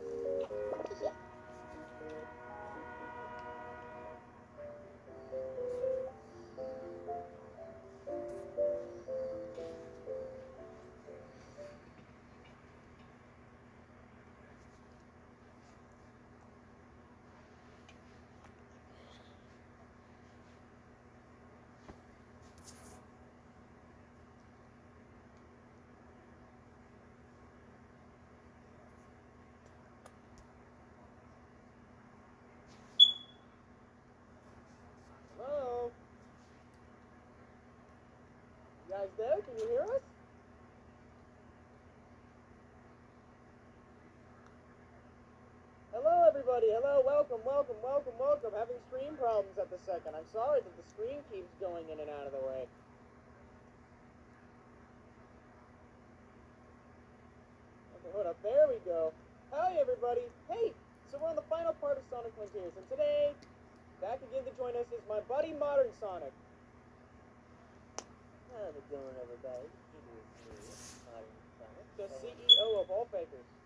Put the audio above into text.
Hello? Guys there? Can you hear us? Hello, everybody. Hello, welcome, welcome, welcome, welcome. Having screen problems at the second. I'm sorry that the screen keeps going in and out of the way. Okay, hold up. There we go. Hi, everybody. Hey, so we're on the final part of Sonic Frontiers, and today, back again to join us is my buddy Modern Sonic. How's it going, everybody? It is me, Modern Sonic, the CEO of All Fakers.